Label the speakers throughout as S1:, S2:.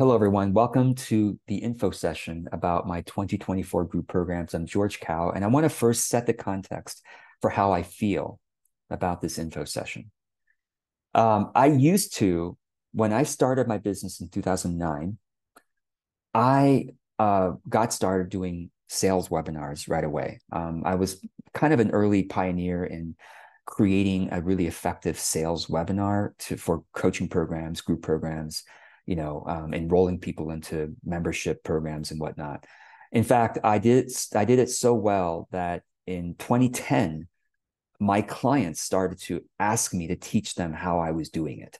S1: Hello, everyone. Welcome to the info session about my 2024 group programs. I'm George Kao, and I want to first set the context for how I feel about this info session. Um, I used to, when I started my business in 2009, I uh, got started doing sales webinars right away. Um, I was kind of an early pioneer in creating a really effective sales webinar to, for coaching programs, group programs, you know, um, enrolling people into membership programs and whatnot. In fact, I did I did it so well that in 2010, my clients started to ask me to teach them how I was doing it,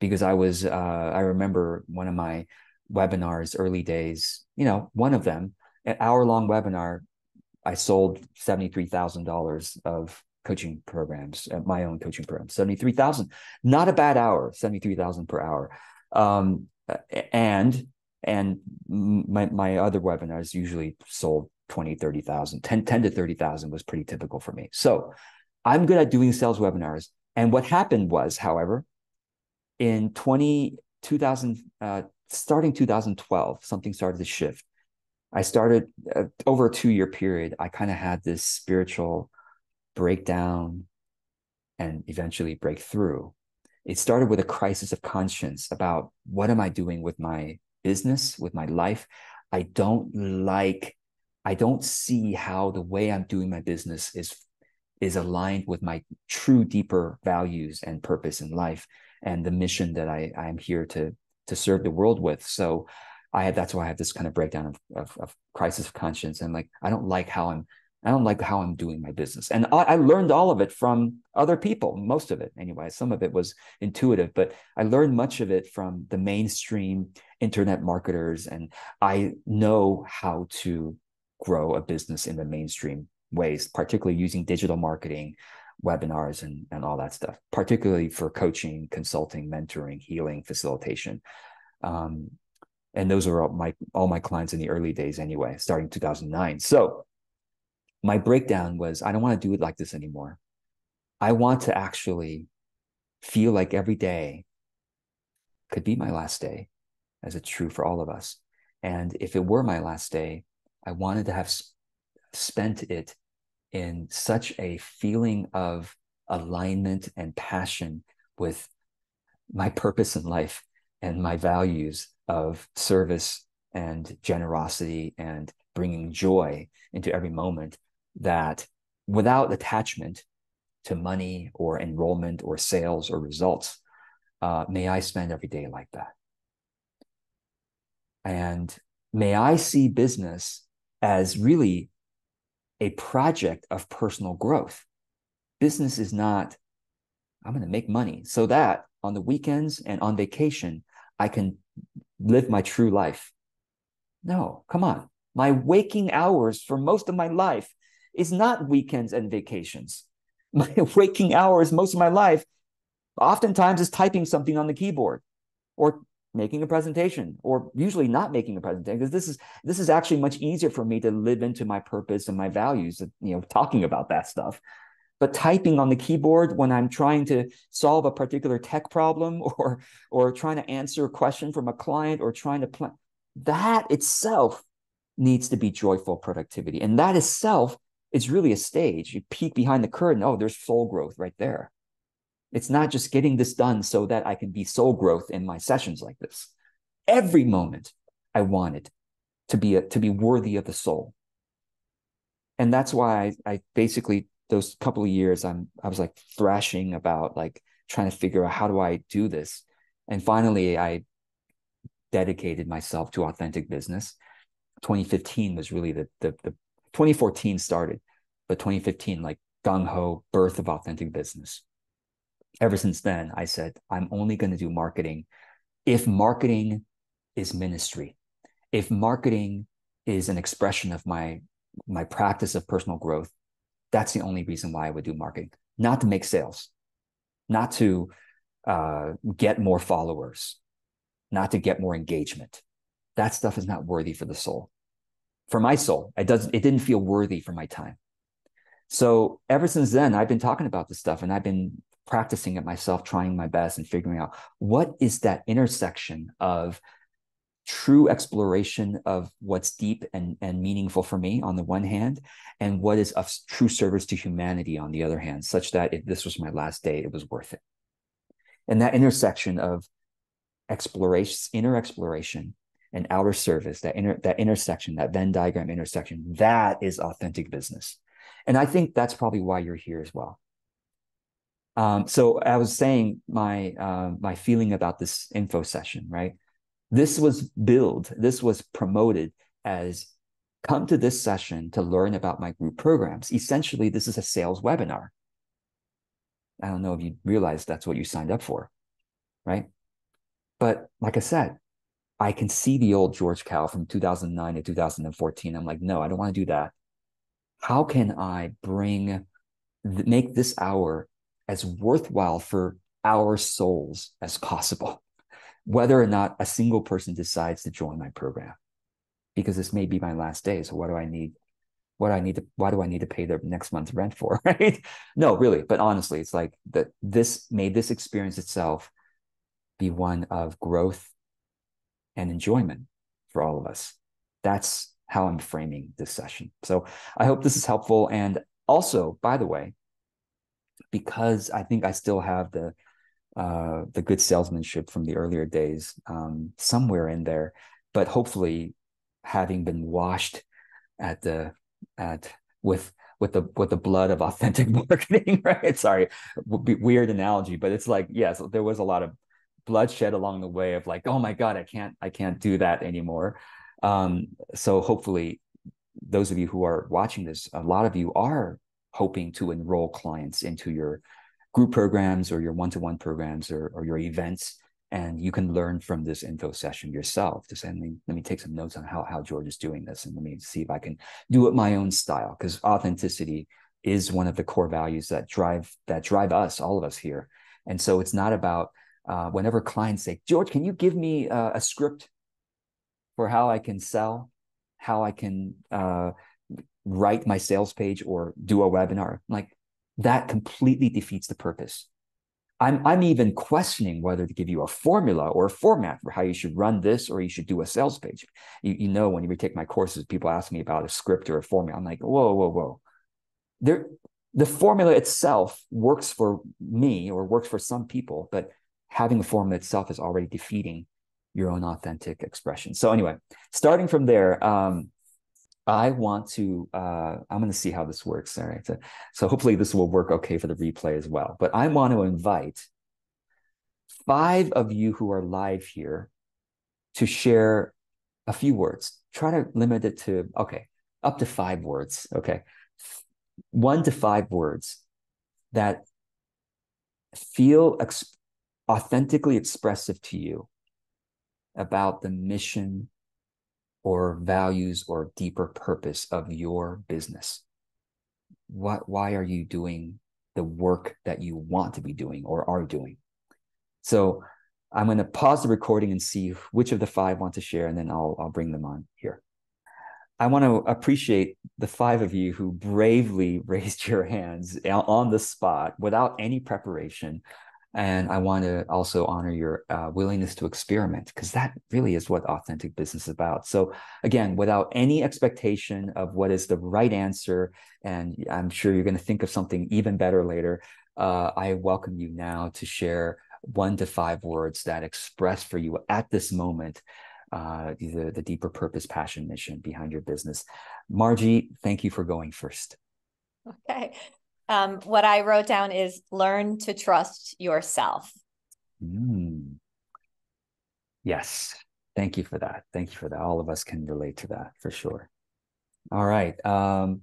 S1: because I was uh, I remember one of my webinars early days. You know, one of them, an hour long webinar, I sold seventy three thousand dollars of coaching programs, uh, my own coaching program, seventy three thousand. Not a bad hour, seventy three thousand per hour um, and and my my other webinars usually sold 20 30,000 10, 10 to 30,000 was pretty typical for me. So I'm good at doing sales webinars. And what happened was however in 20 2000 uh, starting 2012 something started to shift. I started uh, over a 2 year period I kind of had this spiritual breakdown and eventually breakthrough it started with a crisis of conscience about what am I doing with my business, with my life? I don't like, I don't see how the way I'm doing my business is is aligned with my true deeper values and purpose in life and the mission that I I'm here to to serve the world with. So I had that's why I have this kind of breakdown of, of, of crisis of conscience and like I don't like how I'm I don't like how I'm doing my business. And I, I, learned all of it from other people, most of it anyway. Some of it was intuitive, but I learned much of it from the mainstream internet marketers. And I know how to grow a business in the mainstream ways, particularly using digital marketing, webinars, and, and all that stuff, particularly for coaching, consulting, mentoring, healing, facilitation. Um, and those are all my all my clients in the early days anyway, starting 2009. So my breakdown was I don't want to do it like this anymore. I want to actually feel like every day could be my last day, as it's true for all of us. And if it were my last day, I wanted to have spent it in such a feeling of alignment and passion with my purpose in life and my values of service and generosity and bringing joy into every moment that without attachment to money or enrollment or sales or results, uh, may I spend every day like that. And may I see business as really a project of personal growth. Business is not, I'm going to make money so that on the weekends and on vacation, I can live my true life. No, come on. My waking hours for most of my life is not weekends and vacations. My waking hours, most of my life, oftentimes is typing something on the keyboard or making a presentation or usually not making a presentation because this is this is actually much easier for me to live into my purpose and my values you know talking about that stuff but typing on the keyboard when i'm trying to solve a particular tech problem or or trying to answer a question from a client or trying to plan that itself needs to be joyful productivity and that itself it's really a stage. You peek behind the curtain. Oh, there's soul growth right there. It's not just getting this done so that I can be soul growth in my sessions like this. Every moment I wanted to be a, to be worthy of the soul. And that's why I, I basically those couple of years I'm I was like thrashing about like trying to figure out how do I do this. And finally I dedicated myself to authentic business. 2015 was really the the, the 2014 started, but 2015, like gung ho, birth of authentic business. Ever since then, I said, I'm only going to do marketing if marketing is ministry, if marketing is an expression of my my practice of personal growth, that's the only reason why I would do marketing, not to make sales, not to uh, get more followers, not to get more engagement. That stuff is not worthy for the soul for my soul. It doesn't, it didn't feel worthy for my time. So ever since then, I've been talking about this stuff and I've been practicing it myself, trying my best and figuring out what is that intersection of true exploration of what's deep and, and meaningful for me on the one hand, and what is of true service to humanity on the other hand, such that if this was my last day, it was worth it. And that intersection of exploration, inner exploration, and outer service, that inner that intersection, that Venn diagram intersection, that is authentic business. And I think that's probably why you're here as well. Um, so I was saying my uh, my feeling about this info session, right? This was billed, this was promoted as come to this session to learn about my group programs. Essentially, this is a sales webinar. I don't know if you realize that's what you signed up for, right? But like I said, I can see the old George Kao from 2009 to 2014. I'm like, no, I don't want to do that. How can I bring, make this hour as worthwhile for our souls as possible? whether or not a single person decides to join my program because this may be my last day so what do i need what do i need to why do i need to pay the next month's rent for right no really but honestly it's like that this made this experience itself be one of growth and enjoyment for all of us that's how i'm framing this session so i hope this is helpful and also by the way because i think i still have the uh, the good salesmanship from the earlier days um, somewhere in there. But hopefully, having been washed at the at with with the with the blood of authentic marketing, right? Sorry, weird analogy, but it's like yes, there was a lot of bloodshed along the way of like, oh my god, I can't I can't do that anymore. Um, so hopefully, those of you who are watching this, a lot of you are hoping to enroll clients into your group programs or your one-to-one programs or, or your events and you can learn from this info session yourself to say let me, let me take some notes on how, how george is doing this and let me see if i can do it my own style because authenticity is one of the core values that drive that drive us all of us here and so it's not about uh, whenever clients say george can you give me uh, a script for how i can sell how i can uh, write my sales page or do a webinar I'm like that completely defeats the purpose. I'm, I'm even questioning whether to give you a formula or a format for how you should run this or you should do a sales page. You, you know, when you take my courses, people ask me about a script or a formula. I'm like, whoa, whoa, whoa. There, the formula itself works for me or works for some people, but having the formula itself is already defeating your own authentic expression. So anyway, starting from there, um, I want to, uh, I'm going to see how this works. All right. So, so hopefully this will work okay for the replay as well. But I want to invite five of you who are live here to share a few words. Try to limit it to, okay, up to five words. Okay. One to five words that feel ex- authentically expressive to you about the mission or values or deeper purpose of your business? What, why are you doing the work that you want to be doing or are doing? So I'm going to pause the recording and see which of the five want to share, and then I'll, I'll bring them on here. I want to appreciate the five of you who bravely raised your hands on the spot without any preparation and I want to also honor your uh, willingness to experiment because that really is what authentic business is about. So, again, without any expectation of what is the right answer, and I'm sure you're going to think of something even better later, uh, I welcome you now to share one to five words that express for you at this moment uh, the, the deeper purpose, passion, mission behind your business. Margie, thank you for going first.
S2: Okay um, what I wrote down is learn to trust yourself.
S1: Mm. Yes. Thank you for that. Thank you for that. All of us can relate to that for sure. All right. Um,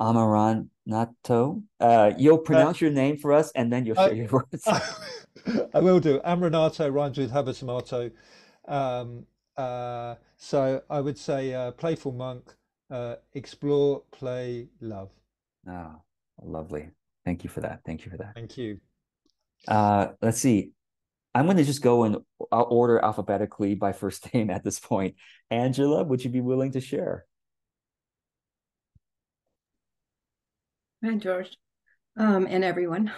S1: Amaranato, uh, you'll uh, pronounce uh, your name for us and then you'll share your words.
S3: I will do. Amranato rhymes with have a tomato. Um, uh, so I would say uh, playful monk, uh, explore, play, love.
S1: Oh, Lovely. Thank you for that. Thank you for that.
S3: Thank you.
S1: Uh, let's see. I'm going to just go in order alphabetically by first name at this point. Angela, would you be willing to share?
S4: Hi, George, um, and everyone.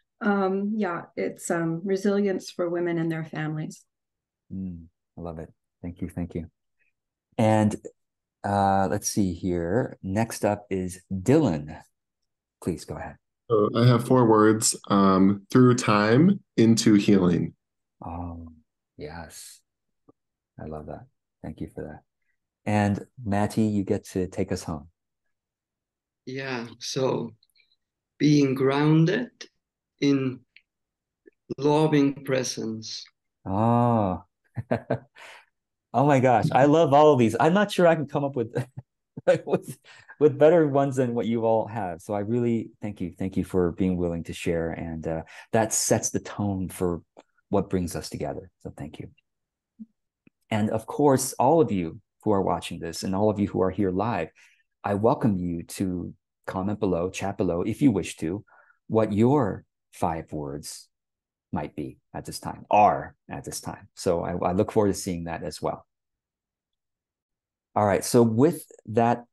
S4: um, yeah, it's um, resilience for women and their families.
S1: Mm, I love it. Thank you. Thank you. And uh, let's see here. Next up is Dylan. Please go ahead.
S5: So I have four words um, through time into healing.
S1: Oh, yes. I love that. Thank you for that. And Matty, you get to take us home.
S6: Yeah, so being grounded in loving presence.
S1: Oh, oh my gosh. I love all of these. I'm not sure I can come up with with with better ones than what you all have. So I really thank you. Thank you for being willing to share. And uh, that sets the tone for what brings us together. So thank you. And of course, all of you who are watching this and all of you who are here live, I welcome you to comment below, chat below, if you wish to, what your five words might be at this time, are at this time. So I, I look forward to seeing that as well. All right. So with that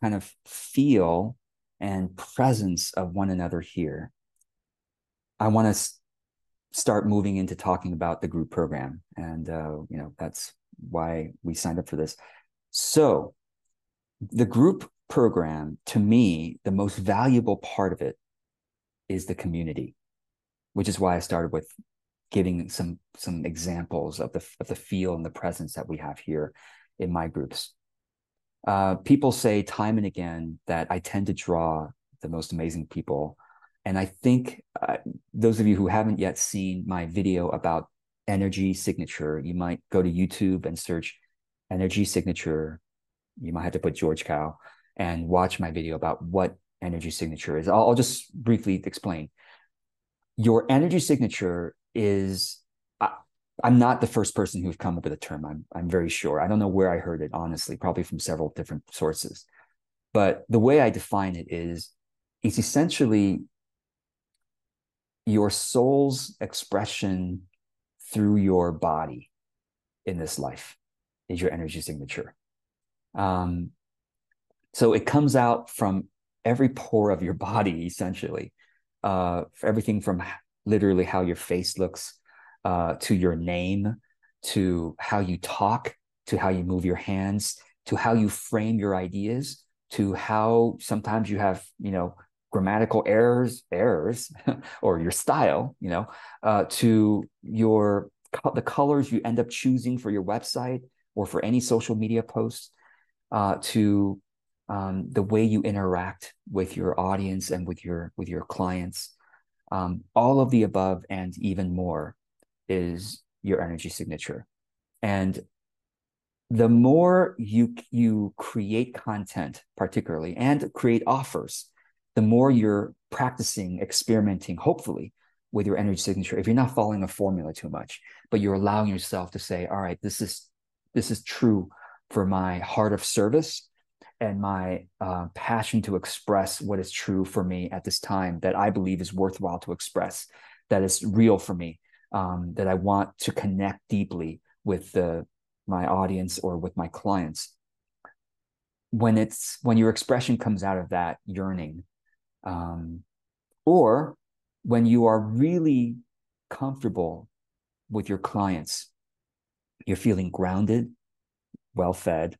S1: kind of feel and presence of one another here, I want to start moving into talking about the group program, and uh, you know that's why we signed up for this. So, the group program, to me, the most valuable part of it is the community, which is why I started with giving some some examples of the of the feel and the presence that we have here in my groups. Uh, people say time and again that I tend to draw the most amazing people, and I think uh, those of you who haven't yet seen my video about energy signature, you might go to YouTube and search energy signature. You might have to put George Kao and watch my video about what energy signature is. I'll, I'll just briefly explain. Your energy signature is I'm not the first person who's come up with a term. I'm I'm very sure. I don't know where I heard it, honestly, probably from several different sources. But the way I define it is it's essentially your soul's expression through your body in this life is your energy signature. Um, so it comes out from every pore of your body, essentially. Uh, everything from literally how your face looks, uh, to your name, to how you talk, to how you move your hands, to how you frame your ideas, to how sometimes you have, you know, grammatical errors, errors, or your style, you know, uh, to your the colors you end up choosing for your website or for any social media posts, uh, to um, the way you interact with your audience and with your with your clients um, all of the above and even more is your energy signature. And the more you you create content particularly and create offers the more you're practicing experimenting hopefully with your energy signature if you're not following a formula too much but you're allowing yourself to say all right this is this is true for my heart of service and my uh, passion to express what is true for me at this time that I believe is worthwhile to express, that is real for me, um, that I want to connect deeply with the my audience or with my clients. When it's when your expression comes out of that yearning, um, or when you are really comfortable with your clients, you're feeling grounded, well fed,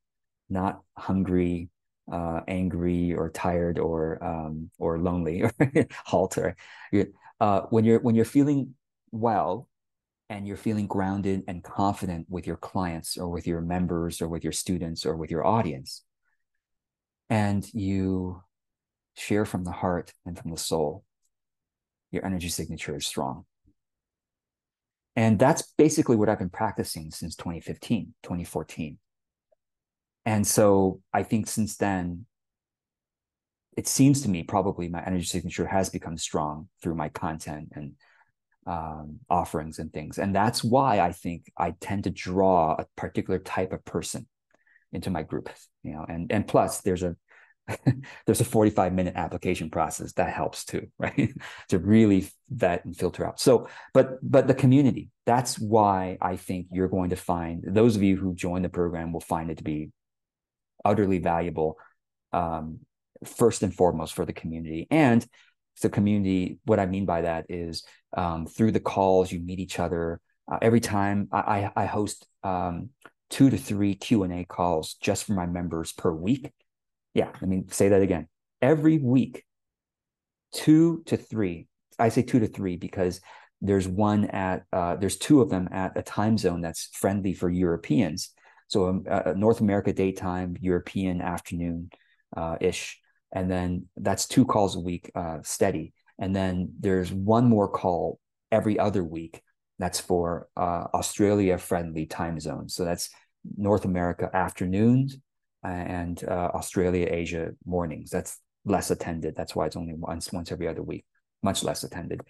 S1: not hungry, uh, angry, or tired, or um, or lonely, or halter. Uh, when you're when you're feeling well, and you're feeling grounded and confident with your clients, or with your members, or with your students, or with your audience, and you share from the heart and from the soul, your energy signature is strong. And that's basically what I've been practicing since 2015, 2014 and so I think since then, it seems to me probably my energy signature has become strong through my content and um, offerings and things. And that's why I think I tend to draw a particular type of person into my group, you know, and, and plus there's a, there's a 45 minute application process that helps too, right? to really vet and filter out. So, but, but the community, that's why I think you're going to find those of you who join the program will find it to be utterly valuable um, first and foremost for the community and the community what i mean by that is um, through the calls you meet each other uh, every time i, I host um, two to three Q&A calls just for my members per week. Yeah, let me say that again. Every week, two to three. I say two to three because there's one at uh, there's two of them at a time zone that's friendly for Europeans. So um, uh, North America daytime, European afternoon uh, ish, and then that's two calls a week uh, steady. And then there's one more call every other week. That's for uh, Australia friendly time zones. So that's North America afternoons and uh, Australia Asia mornings. That's less attended. That's why it's only once once every other week, much less attended.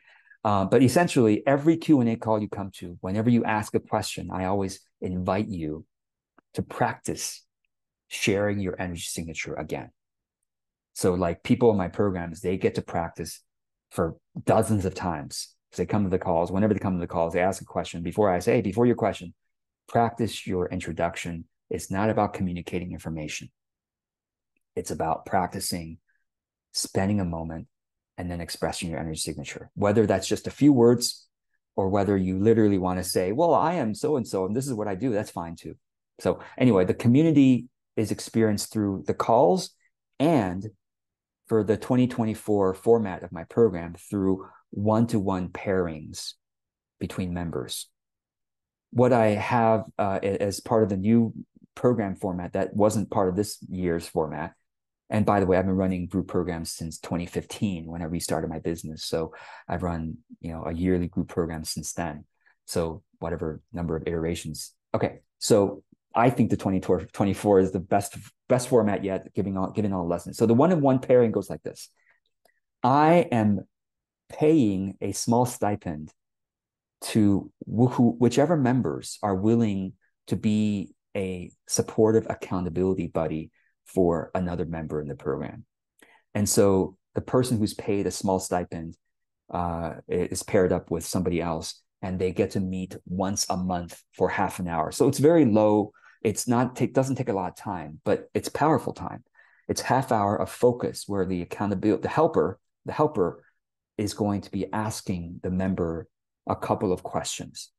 S1: Uh, but essentially, every Q and A call you come to, whenever you ask a question, I always invite you to practice sharing your energy signature again. So, like people in my programs, they get to practice for dozens of times. So they come to the calls. Whenever they come to the calls, they ask a question. Before I say, hey, before your question, practice your introduction. It's not about communicating information. It's about practicing spending a moment and then expressing your energy signature, whether that's just a few words or whether you literally want to say, well, I am so and so, and this is what I do, that's fine too. So, anyway, the community is experienced through the calls and for the 2024 format of my program through one to one pairings between members. What I have uh, as part of the new program format that wasn't part of this year's format and by the way, I've been running group programs since 2015 when I restarted my business. So I've run, you know, a yearly group program since then. So whatever number of iterations. Okay. So I think the 2024 is the best best format yet, giving all giving all lessons. So the one-on-one pairing goes like this. I am paying a small stipend to who, whichever members are willing to be a supportive accountability buddy for another member in the program. And so the person who's paid a small stipend uh, is paired up with somebody else and they get to meet once a month for half an hour. So it's very low. It's not take doesn't take a lot of time, but it's powerful time. It's half hour of focus where the accountability, the helper, the helper is going to be asking the member a couple of questions.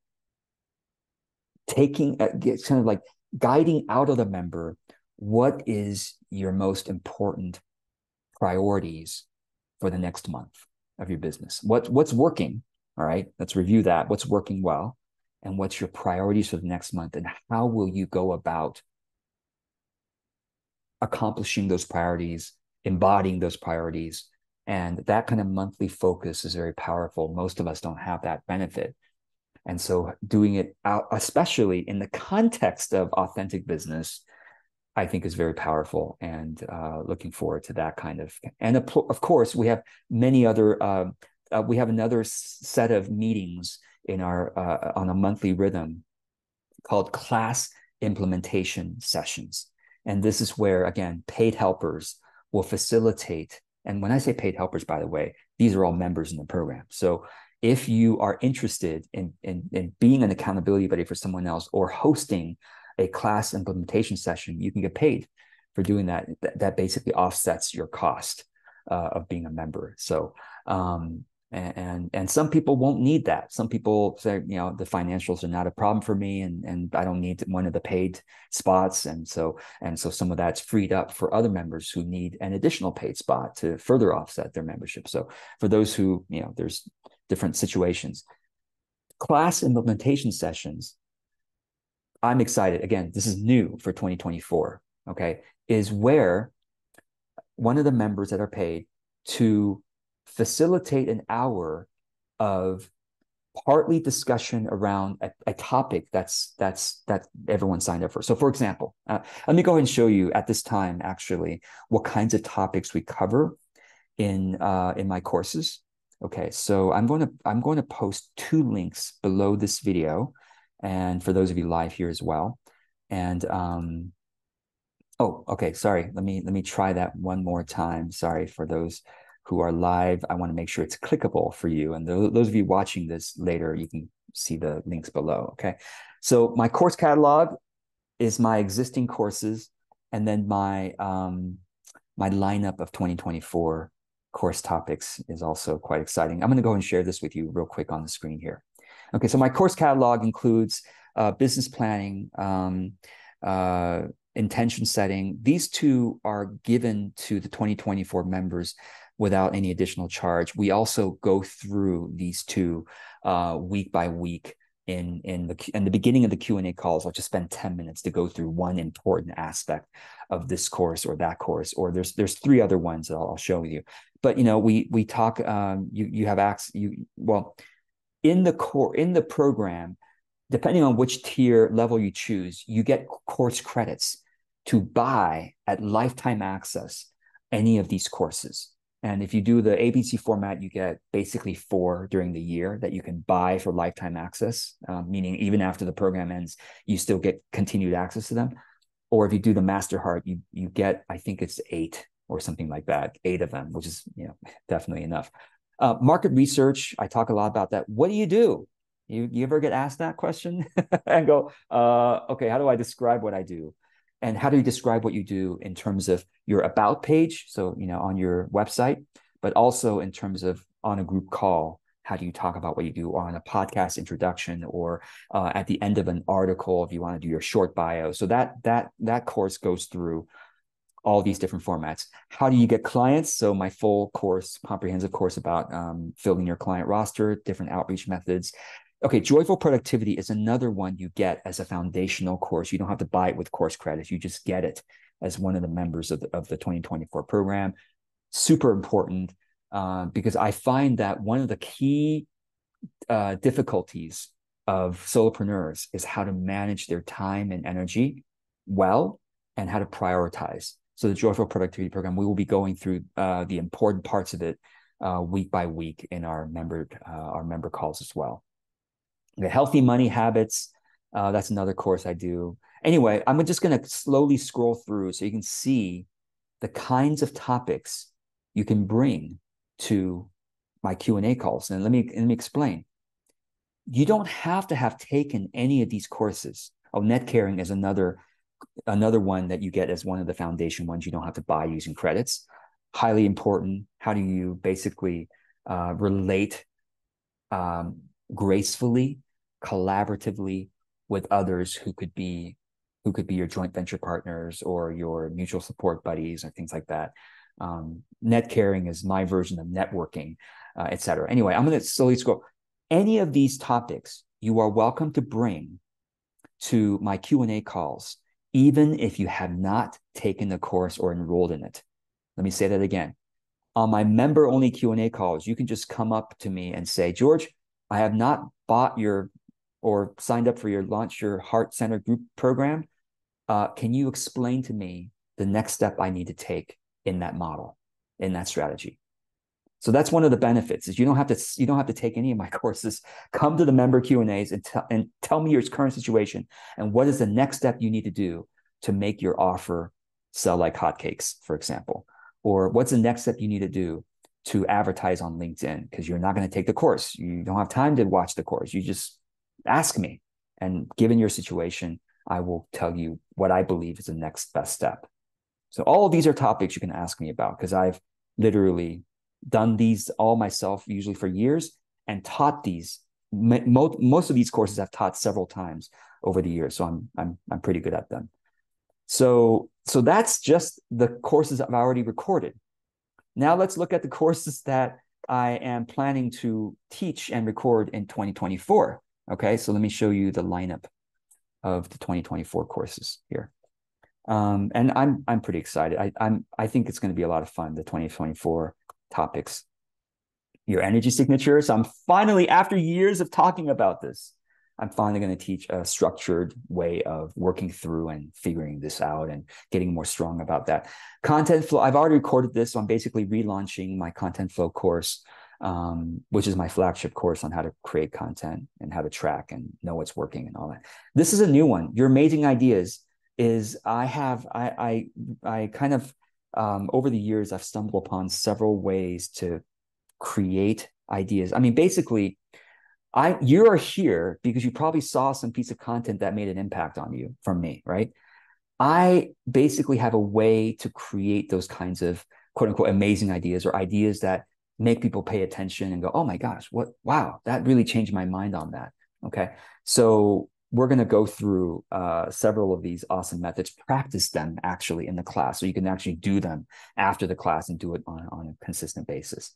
S1: Taking uh, kind of like guiding out of the member what is your most important priorities for the next month of your business? What what's working? All right, let's review that. What's working well, and what's your priorities for the next month, and how will you go about accomplishing those priorities, embodying those priorities, and that kind of monthly focus is very powerful. Most of us don't have that benefit. And so doing it out, especially in the context of authentic business, I think is very powerful and uh, looking forward to that kind of. And of course, we have many other. Uh, uh, we have another set of meetings in our uh, on a monthly rhythm called class implementation sessions, and this is where again paid helpers will facilitate. And when I say paid helpers, by the way, these are all members in the program. So if you are interested in, in, in being an accountability buddy for someone else or hosting a class implementation session, you can get paid for doing that. That, basically offsets your cost uh, of being a member. So, um, and, and, some people won't need that. Some people say, you know, the financials are not a problem for me, and and I don't need one of the paid spots, and so and so some of that's freed up for other members who need an additional paid spot to further offset their membership. So for those who, you know, there's different situations. Class implementation sessions I'm excited. Again, this is new for 2024. Okay. Is where one of the members that are paid to facilitate an hour of partly discussion around a, a, topic that's that's that everyone signed up for. So, for example, uh, let me go ahead and show you at this time actually what kinds of topics we cover in uh, in my courses. Okay, so I'm going to I'm going to post two links below this video and for those of you live here as well. And um, oh, okay, sorry. Let me let me try that one more time. Sorry for those who are live. I want to make sure it's clickable for you. And th those of you watching this later, you can see the links below. Okay, so my course catalog is my existing courses, and then my um, my lineup of 2024 course topics is also quite exciting. I'm going to go and share this with you real quick on the screen here. Okay, so my course catalog includes uh, business planning, um, uh, intention setting, these two are given to the 2024 members without any additional charge. We also go through these two uh, week by week in in the in the beginning of the Q&A calls. I'll just spend 10 minutes to go through one important aspect of this course or that course, or there's there's three other ones that I'll, I'll show you. But you know, we we talk. Um, you you have access. You well, in the core in the program, depending on which tier level you choose, you get course credits to buy at lifetime access any of these courses. And if you do the ABC format, you get basically four during the year that you can buy for lifetime access, um, meaning even after the program ends, you still get continued access to them. Or if you do the Masterheart, you you get I think it's eight or something like that, eight of them, which is you know definitely enough. Uh, market research, I talk a lot about that. What do you do? You you ever get asked that question and go, uh, okay, how do I describe what I do? And how do you describe what you do in terms of your about page? So you know on your website but also in terms of on a group call. How do you talk about what you do on a podcast introduction or uh, at the end of an article if you want to do your short bio? So that that that course goes through all these different formats. How do you get clients? So my full course comprehensive course about um, filling your client roster different outreach methods Okay, joyful productivity is another one you get as a foundational course. You don't have to buy it with course credits. You just get it as one of the members of the, of the 2024 program. Super important uh, because I find that one of the key uh, difficulties of solopreneurs is how to manage their time and energy well and how to prioritize. So the joyful productivity program, we will be going through uh, the important parts of it uh, week by week in our member uh, our member calls as well the healthy money habits. Uh, that's another course I do. Anyway, I'm just going to slowly scroll through so you can see the kinds of topics you can bring to my Q&A calls. And let me, let me explain. You don't have to have taken any of these courses. Oh, net caring is another another one that you get as one of the foundation ones you don't have to buy using credits. Highly important. How do you basically uh, relate um, gracefully collaboratively with others who could be who could be your joint venture partners or your mutual support buddies or things like that. Um, net caring is my version of networking, uh, et cetera. Anyway, I'm going to slowly scroll. Any of these topics you are welcome to bring to my Q&A calls, even if you have not taken the course or enrolled in it. Let me say that again. On my member-only Q&A calls, you can just come up to me and say, George, I have not bought your or signed up for your launch your heart center group program uh, can you explain to me the next step i need to take in that model in that strategy? So that's one of the benefits is you don't have to you don't have to take any of my courses. Come to the member q and a's and, t- and tell me your current situation and what is the next step you need to do to make your offer sell like hotcakes for example. Or what's the next step you need to do to advertise on linkedin? Because you're not going to take the course. You don't have time to watch the course. You just ask me. And given your situation, I will tell you what I believe is the next best step. So all of these are topics you can ask me about because I've literally done these all myself, usually for years, and taught these. Most, of these courses I've taught several times over the years, so I'm I'm I'm pretty good at them. So so that's just the courses I've already recorded. Now let's look at the courses that I am planning to teach and record in 2024. Okay, so let me show you the lineup of the 2024 courses here. Um, and I'm I'm pretty excited. I, I'm I think it's going to be a lot of fun. The 2024 topics, your energy signatures. I'm finally after years of talking about this. I'm finally going to teach a structured way of working through and figuring this out and getting more strong about that. Content flow. I've already recorded this, so I'm basically relaunching my content flow course um, which is my flagship course on how to create content and how to track and know what's working and all that. This is a new one. Your amazing ideas is I have I I I kind of um, over the years I've stumbled upon several ways to create ideas. I mean, basically, I you are here because you probably saw some piece of content that made an impact on you from me, right? I basically have a way to create those kinds of quote unquote amazing ideas or ideas that make people pay attention and go, oh my gosh, what, wow, that really changed my mind on that. Okay. So we're going to go through uh, several of these awesome methods, practice them actually in the class, so you can actually do them after the class and do it on, on a consistent basis.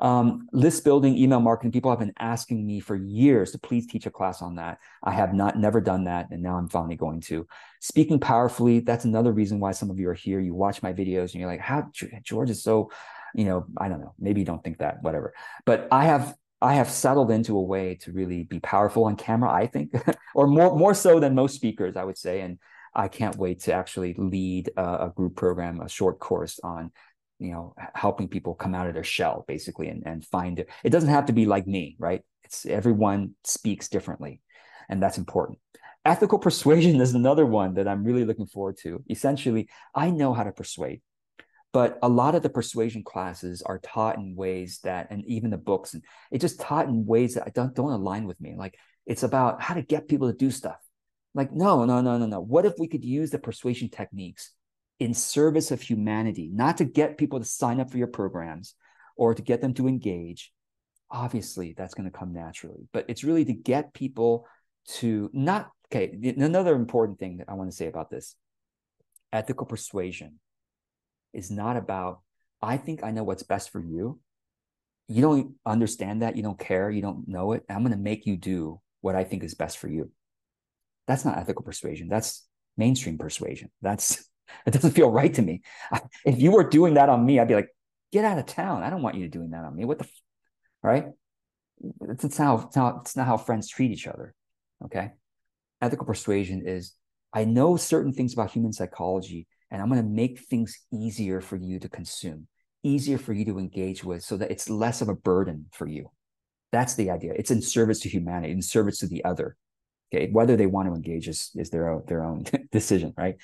S1: Um, list building, email marketing. People have been asking me for years to please teach a class on that. I have not never done that, and now I'm finally going to. Speaking powerfully. That's another reason why some of you are here. You watch my videos and you're like, "How George is so," you know. I don't know. Maybe you don't think that. Whatever. But I have I have settled into a way to really be powerful on camera, I think, or more more so than most speakers, I would say. And I can't wait to actually lead a, a, group program, a short course on, you know, helping people come out of their shell, basically, and and find it. It doesn't have to be like me, right? It's everyone speaks differently, and that's important. Ethical persuasion is another one that I'm really looking forward to. Essentially, I know how to persuade but a lot of the persuasion classes are taught in ways that and even the books and it just taught in ways that don't don't align with me. Like it's about how to get people to do stuff. Like no no no no no. What if we could use the persuasion techniques in service of humanity not to get people to sign up for your programs or to get them to engage? Obviously that's going to come naturally. But it's really to get people to not okay another important thing that i want to say about this ethical persuasion is not about, I think I know what's best for you. You don't understand that. You don't care. You don't know it. I'm going to make you do what I think is best for you. That's not ethical persuasion. That's mainstream persuasion. That's, it doesn't feel right to me. If you were doing that on me, I'd be like, get out of town. I don't want you doing that on me. What the, right? It's, it's, how, it's, how, it's not how friends treat each other. Okay. Ethical persuasion is I know certain things about human psychology and I'm going to make things easier for you to consume, easier for you to engage with so that it's less of a burden for you. That's the idea. It's in service to humanity, in service to the other. Okay, whether they want to engage is, is their own, their own decision, right?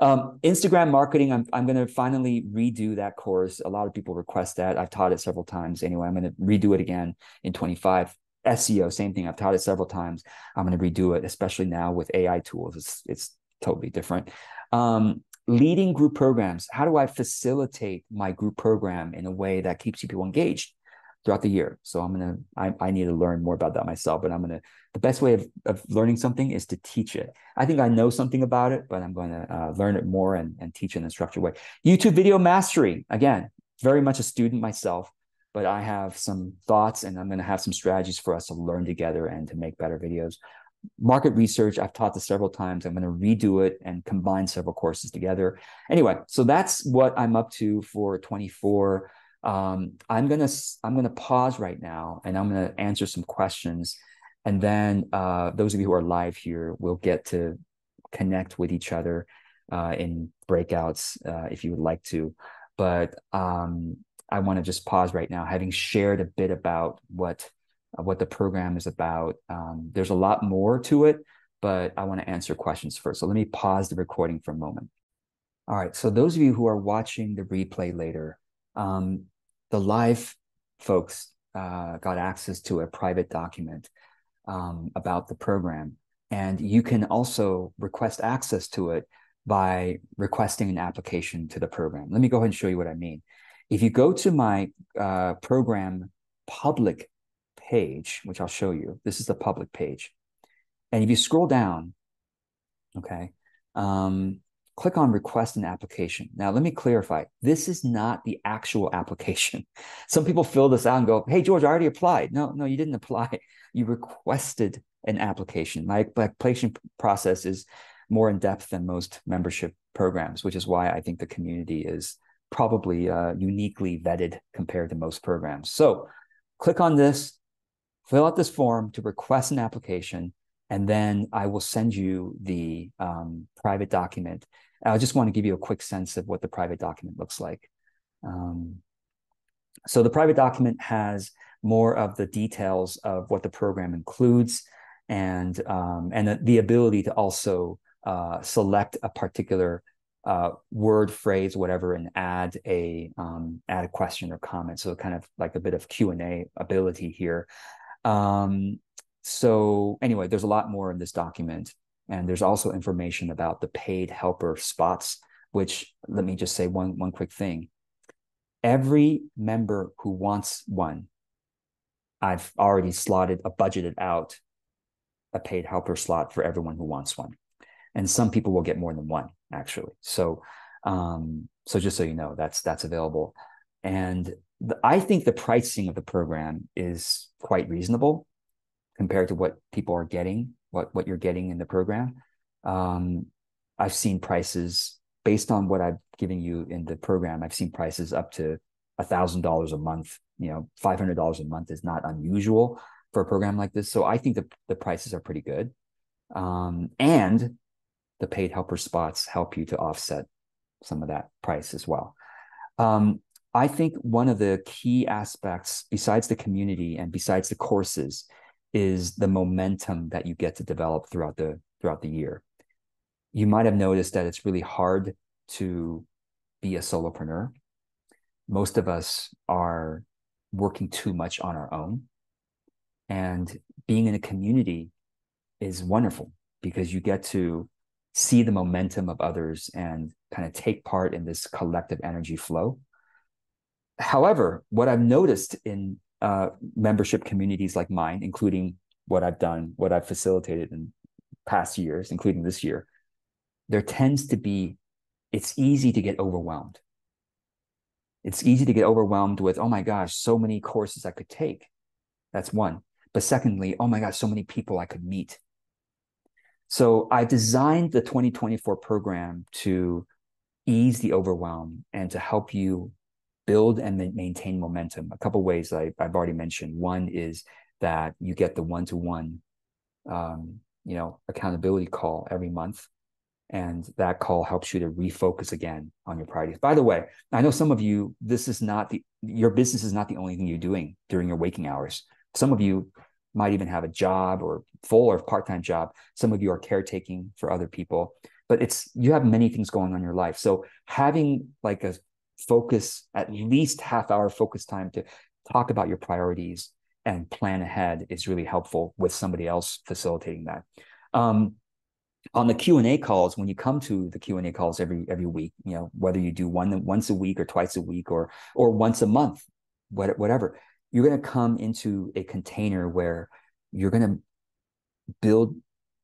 S1: Um, Instagram marketing, I'm, I'm going to finally redo that course. A lot of people request that. I've taught it several times. Anyway, I'm going to redo it again in 25. SEO, same thing. I've taught it several times. I'm going to redo it, especially now with AI tools. It's, it's totally different. Um, leading group programs how do i facilitate my group program in a way that keeps people engaged throughout the year? So i'm gonna i, I need to learn more about that myself but i'm gonna the best way of, of learning something is to teach it. I think i know something about it but i'm to uh, learn it more and, and teach in a structured way. Youtube video mastery again very much a student myself but i have some thoughts and i'm going to have some strategies for us to learn together and to make better videos market research i've taught this several times. I'm going to redo it and combine several courses together. Anyway so that's what i'm up to for 24 um, i'm going to i'm going to pause right now and i'm going to answer some questions. And then uh, those of you who are live here will get to connect with each other uh, in breakouts uh, if you would like to. But um, i want to just pause right now having shared a bit about what what the program is about. Um, there's a lot more to it, but I want to answer questions first. So let me pause the recording for a moment. All right. So those of you who are watching the replay later, um, the live folks uh, got access to a private document um, about the program, and you can also request access to it by requesting an application to the program. Let me go ahead and show you what I mean. If you go to my uh, program public page, which I'll show you. This is the public page. And if you scroll down, okay, um, click on request an application. Now, let me clarify. This is not the actual application. Some people fill this out and go, hey, George, I already applied. No, no, you didn't apply. You requested an application. My application process is more in depth than most membership programs, which is why I think the community is probably uh, uniquely vetted compared to most programs. So click on this, fill out this form to request an application, and then I will send you the um, private document. I just want to give you a quick sense of what the private document looks like. Um, so the private document has more of the details of what the program includes and um, and the ability to also uh, select a particular uh, word, phrase, whatever, and add a um, add a question or comment. So kind of like a bit of Q and A ability here. Um, so anyway, there's a lot more in this document. And there's also information about the paid helper spots, which let me just say one, one quick thing. Every member who wants one, I've already slotted a budgeted out a paid helper slot for everyone who wants one. And some people will get more than one, actually. So, um, so just so you know, that's that's available. And the, I think the pricing of the program is quite reasonable compared to what people are getting, what what you're getting in the program. Um, I've seen prices based on what I've given you in the program. I've seen prices up to a thousand dollars a month. You know, five hundred dollars a month is not unusual for a program like this. So I think the the prices are pretty good, um, and the paid helper spots help you to offset some of that price as well. Um, I think one of the key aspects, besides the community and besides the courses, is the momentum that you get to develop throughout the throughout the year. You might have noticed that it's really hard to be a solopreneur. Most of us are working too much on our own. And being in a community is wonderful because you get to see the momentum of others and kind of take part in this collective energy flow. However, what I've noticed in uh, membership communities like mine, including what I've done, what I've facilitated in past years, including this year, there tends to be, it's easy to get overwhelmed. It's easy to get overwhelmed with, oh my gosh, so many courses I could take. That's one. But secondly, oh my gosh, so many people I could meet. So I designed the 2024 program to ease the overwhelm and to help you build and maintain momentum. A couple ways I, have already mentioned. One is that you get the one-to-one, um, you know, accountability call every month, and that call helps you to refocus again on your priorities. By the way, I know some of you, this is not the your business is not the only thing you're doing during your waking hours. Some of you might even have a job or full or part-time job some of you are caretaking for other people but it's you have many things going on in your life so having like a focus at least half hour focus time to talk about your priorities and plan ahead is really helpful with somebody else facilitating that. Um, on the q&a calls when you come to the q&a calls every every week you know whether you do one once a week or twice a week or or once a month whatever you're going to come into a container where you're going to build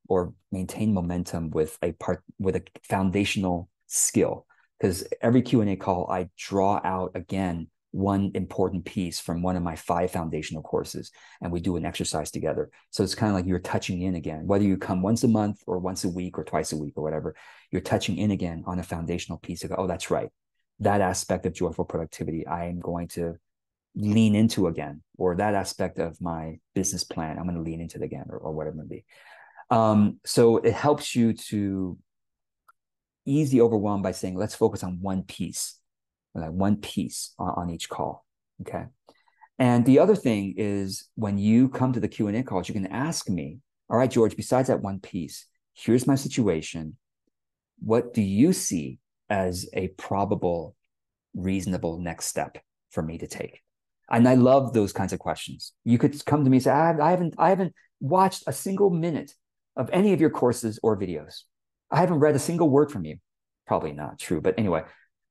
S1: or maintain momentum with a part with a foundational skill because every q&a call i draw out again one important piece from one of my five foundational courses and we do an exercise together. So it's kind of like you're touching in again. Whether you come once a month or once a week or twice a week or whatever you're touching in again on a foundational piece of oh that's right. That aspect of joyful productivity i am going to lean into again, or that aspect of my business plan, I'm going to lean into it again, or, or whatever it may be. Um, so it helps you to ease overwhelmed by saying, let's focus on one piece, like one piece on, on each call. Okay. And the other thing is when you come to the Q&A calls, you can ask me, all right, George, besides that one piece, here's my situation. What do you see as a probable, reasonable next step for me to take? And I love those kinds of questions. You could come to me and say, I, I haven't, I haven't watched a single minute of any of your courses or videos. I haven't read a single word from you. Probably not true, but anyway,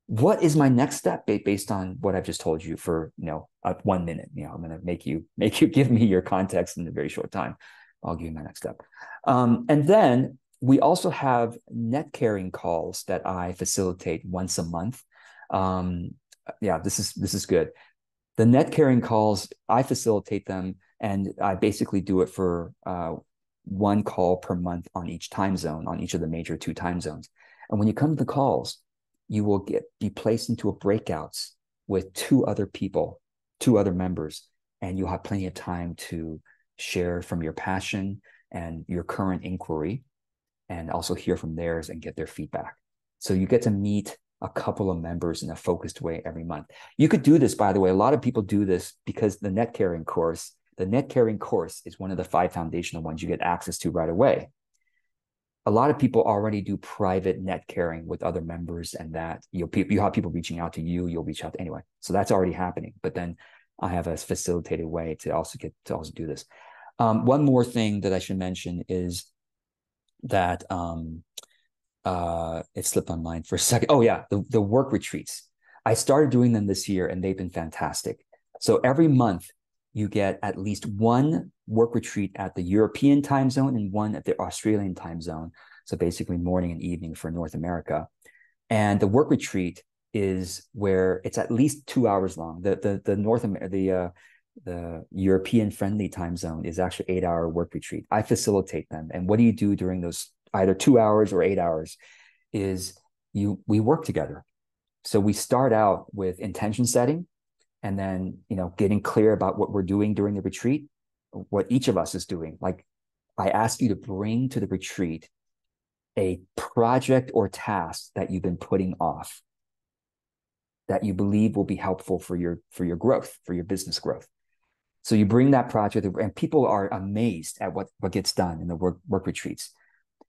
S1: what is my next step based on what I've just told you for you know one minute? You know, I'm going to make you make you give me your context in a very short time. I'll give you my next step, um, and then we also have net caring calls that I facilitate once a month. Um, yeah, this is this is good. The net caring calls, I facilitate them and I basically do it for uh, one call per month on each time zone, on each of the major two time zones. And when you come to the calls, you will get be placed into a breakouts with two other people, two other members, and you'll have plenty of time to share from your passion and your current inquiry and also hear from theirs and get their feedback. So you get to meet a couple of members in a focused way every month. You could do this, by the way. A lot of people do this because the net caring course, the net caring course is one of the five foundational ones you get access to right away. A lot of people already do private net caring with other members, and that you'll you have people reaching out to you. You'll reach out to anyway, so that's already happening. But then I have a facilitated way to also get to also do this. Um, one more thing that I should mention is that um, uh, it slipped my mind for a second. Oh yeah, the, the work retreats. I started doing them this year and they've been fantastic. So every month you get at least one work retreat at the European time zone and one at the Australian time zone. So basically morning and evening for North America. And the work retreat is where it's at least two hours long. The the the North America the uh, the European friendly time zone is actually eight hour work retreat. I facilitate them. And what do you do during those either two hours or eight hours? Is you we work together. So we start out with intention setting and then you know getting clear about what we're doing during the retreat, what each of us is doing. Like I ask you to bring to the retreat a project or task that you've been putting off that you believe will be helpful for your for your growth for your business growth so you bring that project and people are amazed at what what gets done in the work work retreats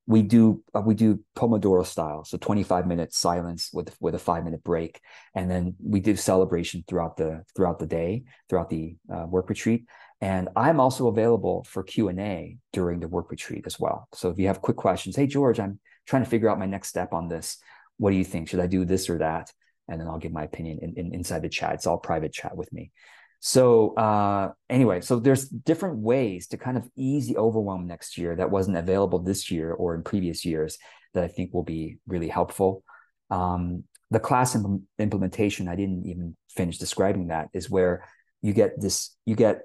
S1: we do uh, we do pomodoro style. So 25 minutes silence with with a 5 minute break. And then we do celebration throughout the throughout the day throughout the uh, work retreat. And i'm also available for q&a during the work retreat as well. So if you have quick questions hey george i'm trying to figure out my next step on this. What do you think? Should i do this or that? And then I'll give my opinion in, in, inside the chat. It's all private chat with me. So uh, anyway, so there's different ways to kind of ease the overwhelm next year that wasn't available this year or in previous years that I think will be really helpful. Um, the class Im- implementation, I didn't even finish describing that, is where you get this, you get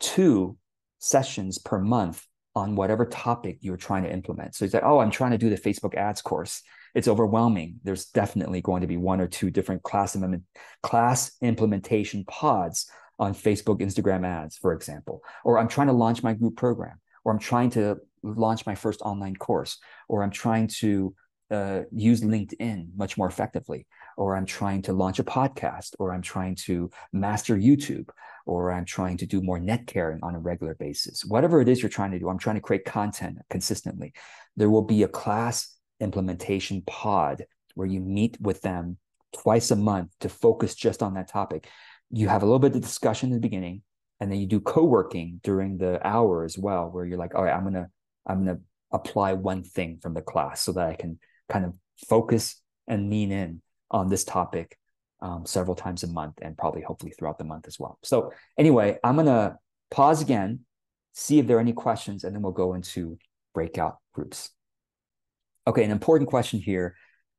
S1: two sessions per month on whatever topic you're trying to implement. So it's like, oh, I'm trying to do the Facebook ads course it's overwhelming. There's definitely going to be one or two different class, class implementation pods on Facebook, Instagram ads, for example. Or I'm trying to launch my group program, or I'm trying to launch my first online course, or I'm trying to uh, use LinkedIn much more effectively, or I'm trying to launch a podcast, or I'm trying to master YouTube, or I'm trying to do more net caring on a regular basis. Whatever it is you're trying to do, I'm trying to create content consistently. There will be a class implementation pod where you meet with them twice a month to focus just on that topic. You have a little bit of discussion in the beginning, and then you do co-working during the hour as well, where you're like, all right, I'm gonna I'm gonna apply one thing from the class so that I can kind of focus and lean in on this topic um, several times a month and probably hopefully throughout the month as well. So anyway, I'm gonna pause again, see if there are any questions, and then we'll go into breakout groups. Okay, an important question here.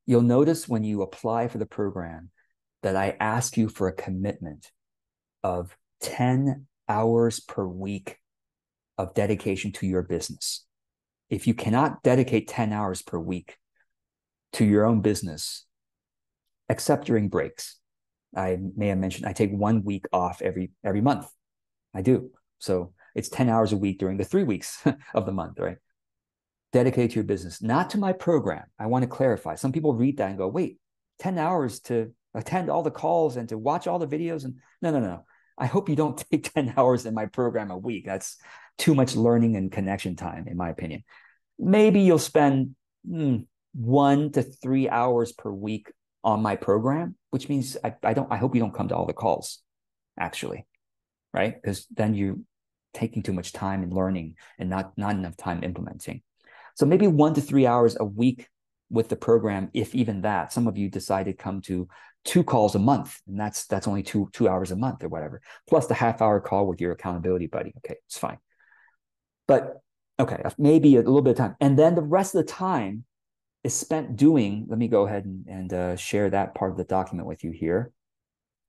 S1: You'll notice when you apply for the program that I ask you for a commitment of 10 hours per week of dedication to your business. If you cannot dedicate 10 hours per week to your own business, except during breaks, I may have mentioned I take one week off every every month. I do. So it's 10 hours a week during the three weeks of the month, right? dedicated to your business, not to my program. I want to clarify. Some people read that and go, wait, 10 hours to attend all the calls and to watch all the videos. And no, no, no. I hope you don't take 10 hours in my program a week. That's too much learning and connection time, in my opinion. Maybe you'll spend mm, one to three hours per week on my program, which means I, I don't I hope you don't come to all the calls, actually. Right? Because then you're taking too much time in learning and not not enough time implementing. So maybe one to three hours a week with the program, if even that. Some of you decide to come to two calls a month, and that's that's only two two hours a month or whatever, plus the half hour call with your accountability buddy. Okay, it's fine. But okay, maybe a little bit of time, and then the rest of the time is spent doing. Let me go ahead and, and uh, share that part of the document with you here.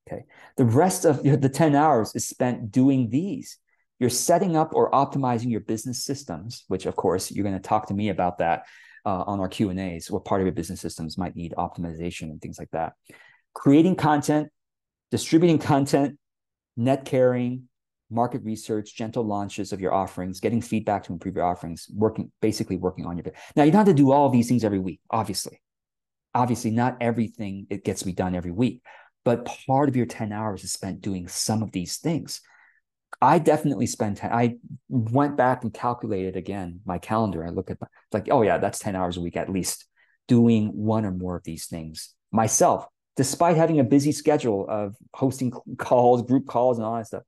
S1: Okay, the rest of the ten hours is spent doing these you're setting up or optimizing your business systems, which of course you're going to talk to me about that uh, on our Q and A's. What part of your business systems might need optimization and things like that. Creating content, distributing content, net caring, market research, gentle launches of your offerings, getting feedback to improve your offerings, working basically working on your. Now you don't have to do all these things every week, obviously. Obviously, not everything it gets to be done every week, but part of your 10 hours is spent doing some of these things I definitely spend 10. I went back and calculated again my calendar. I look at my, like, oh yeah, that's 10 hours a week at least doing one or more of these things myself, despite having a busy schedule of hosting calls, group calls, and all that stuff.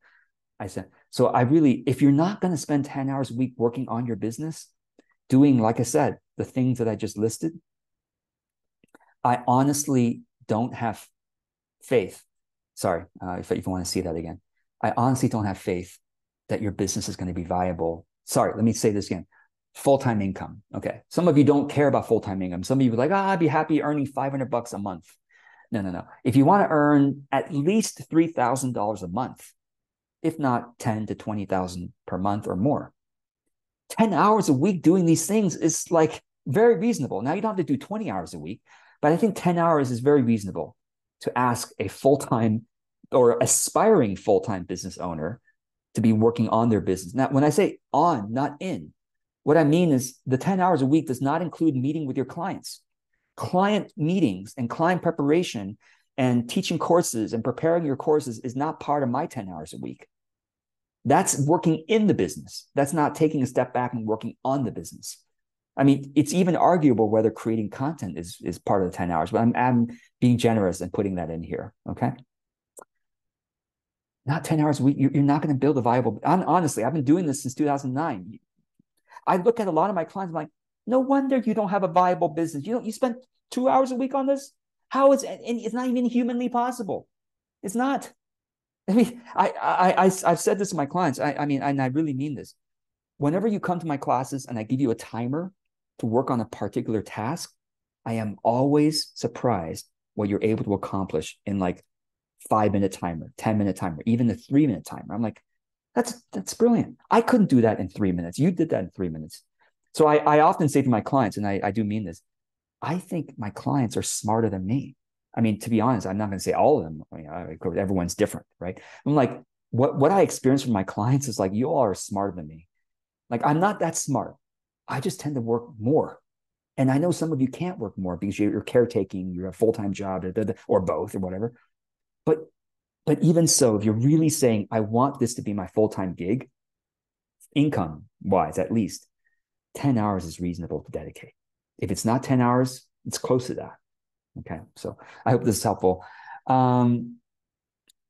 S1: I said, so I really, if you're not going to spend 10 hours a week working on your business, doing, like I said, the things that I just listed, I honestly don't have faith. Sorry, uh, if, if you want to see that again. I honestly don't have faith that your business is going to be viable. Sorry, let me say this again. Full-time income. Okay. Some of you don't care about full-time income. Some of you are like, ah, I'd be happy earning 500 bucks a month. No, no, no. If you want to earn at least $3,000 a month, if not 10 to 20,000 per month or more, 10 hours a week doing these things is like very reasonable. Now you don't have to do 20 hours a week, but I think 10 hours is very reasonable to ask a full-time or aspiring full-time business owner to be working on their business. Now, when I say on, not in, what I mean is the 10 hours a week does not include meeting with your clients. Client meetings and client preparation and teaching courses and preparing your courses is not part of my 10 hours a week. That's working in the business. That's not taking a step back and working on the business. I mean, it's even arguable whether creating content is, is part of the 10 hours, but I'm, I'm being generous and putting that in here. Okay. Not 10 hours a week. You're, not going to build a viable. Honestly, I've been doing this since 2009. I look at a lot of my clients, I'm like, no wonder you don't have a viable business. You know, you spend two hours a week on this. How is and it's not even humanly possible. It's not. I mean, I I, I I've said this to my clients. I, I mean, and I really mean this. Whenever you come to my classes and I give you a timer to work on a particular task, I am always surprised what you're able to accomplish in like five minute timer, 10 minute timer, even a three minute timer. I'm like, that's that's brilliant. I couldn't do that in three minutes. You did that in three minutes. So I, I often say to my clients, and I, I do mean this, I think my clients are smarter than me. I mean, to be honest, I'm not going to say all of them. I mean, everyone's different, right? I'm like, what what I experience from my clients is like, you all are smarter than me. Like, I'm not that smart. I just tend to work more. And I know some of you can't work more because you're, you're caretaking, you're a full time job, or both, or whatever. But but even so, if you're really saying, I want this to be my full time gig, income wise, at least 10 hours is reasonable to dedicate. If it's not 10 hours, it's close to that. Okay. So I hope this is helpful. Um,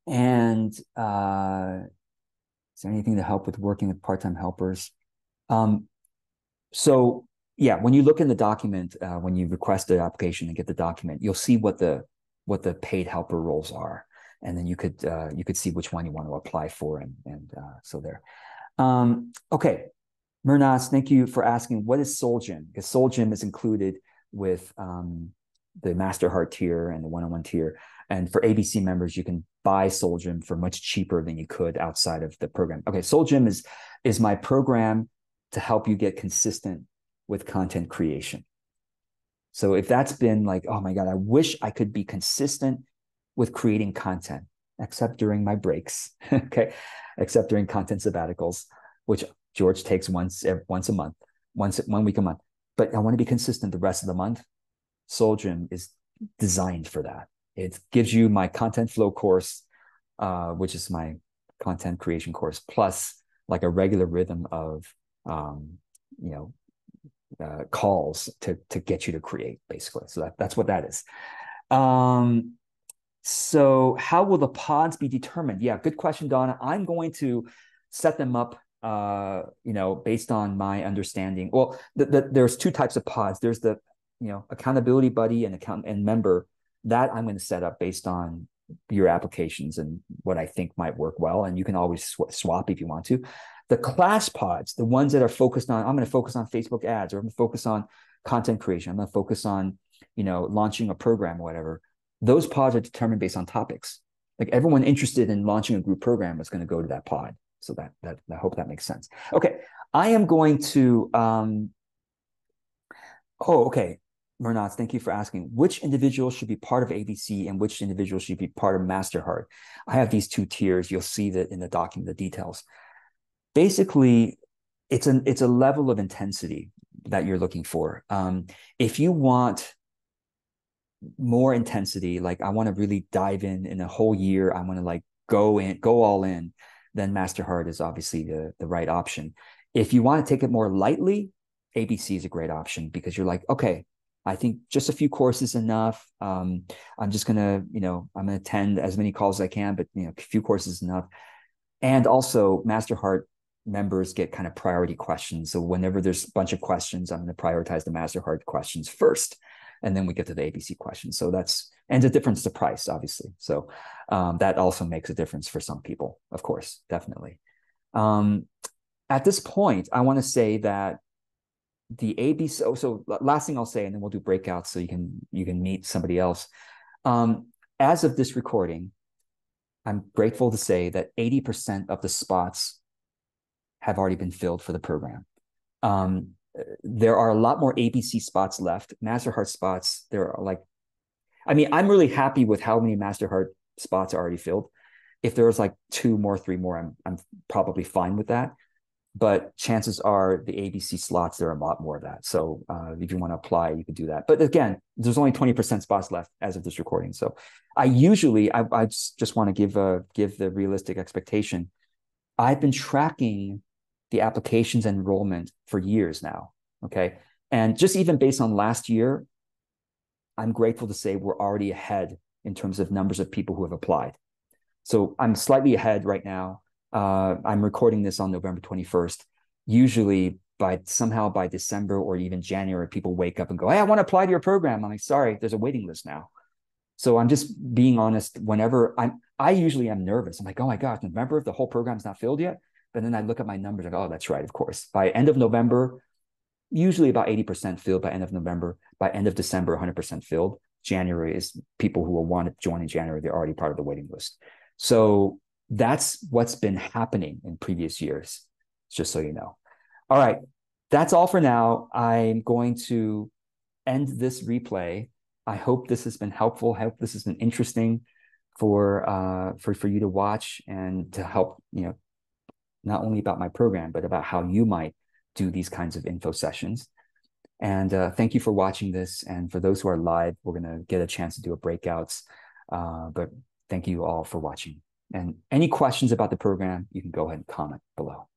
S1: and uh, is there anything to help with working with part time helpers? Um, so yeah, when you look in the document, uh, when you request the application and get the document, you'll see what the what the paid helper roles are, and then you could uh, you could see which one you want to apply for, and and uh, so there. Um, okay, Murnas, thank you for asking what is Soul Gym because Soul Gym is included with um, the Masterheart tier and the one-on-one tier. And for ABC members, you can buy Soul Gym for much cheaper than you could outside of the program. Okay, Soul Gym is is my program to help you get consistent with content creation. So if that's been like, oh my God, I wish I could be consistent with creating content, except during my breaks, okay, except during content sabbaticals, which George takes once once a month, once one week a month. But I want to be consistent the rest of the month. Soul Gym is designed for that. It gives you my content flow course, uh, which is my content creation course, plus like a regular rhythm of um, you know uh, calls to to get you to create basically so that, that's what that is um so how will the pods be determined yeah good question donna i'm going to set them up uh you know based on my understanding well the, the, there's two types of pods there's the you know accountability buddy and account and member that i'm going to set up based on your applications and what i think might work well and you can always sw- swap if you want to the class pods, the ones that are focused on, I'm going to focus on Facebook ads, or I'm going to focus on content creation. I'm going to focus on, you know, launching a program or whatever. Those pods are determined based on topics. Like everyone interested in launching a group program is going to go to that pod. So that that I hope that makes sense. Okay, I am going to. um Oh, okay. Murnaz, thank you for asking. Which individual should be part of ABC and which individual should be part of Masterheart? I have these two tiers. You'll see that in the document, the details basically it's an it's a level of intensity that you're looking for. Um, if you want more intensity, like I want to really dive in in a whole year, I want to like go in, go all in, then Masterheart is obviously the the right option. If you want to take it more lightly, ABC is a great option because you're like, okay, I think just a few courses enough. Um, I'm just gonna, you know, I'm gonna attend as many calls as I can, but you know, a few courses enough. And also, Masterheart members get kind of priority questions. So whenever there's a bunch of questions, I'm to prioritize the Masterheart questions first, and then we get to the ABC questions. So that's and the difference to price, obviously. So um, that also makes a difference for some people, of course, definitely. Um, at this point, I want to say that the ABC. So, so last thing I'll say, and then we'll do breakouts so you can you can meet somebody else. Um, as of this recording, I'm grateful to say that 80% of the spots have already been filled for the program. Um, there are a lot more ABC spots left. Masterheart spots, there are like, I mean, I'm really happy with how many Masterheart spots are already filled. If there was like two more, three more, I'm I'm probably fine with that. But chances are the ABC slots, there are a lot more of that. So uh, if you want to apply, you could do that. But again, there's only 20% spots left as of this recording. So I usually, I, I just want to give a, give the realistic expectation. I've been tracking the applications enrollment for years now. Okay. And just even based on last year, I'm grateful to say we're already ahead in terms of numbers of people who have applied. So I'm slightly ahead right now. Uh, I'm recording this on November 21st. Usually by somehow by December or even January, people wake up and go, Hey, I want to apply to your program. I'm like, sorry, there's a waiting list now. So I'm just being honest. Whenever I'm, I usually am nervous. I'm like, oh my gosh, November, if the whole program's not filled yet. But then I look at my numbers and go, oh, that's right, of course. By end of November, usually about 80% filled by end of November. By end of December, 100% filled. January is people who will want to join in January. They're already part of the waiting list. So that's what's been happening in previous years, just so you know. All right, that's all for now. I'm going to end this replay. I hope this has been helpful. I hope this has been interesting for uh, for for you to watch and to help you know not only about my program but about how you might do these kinds of info sessions. And uh, thank you for watching this. And for those who are live, we're going to get a chance to do a breakouts. Uh, but thank you all for watching. And any questions about the program, you can go ahead and comment below.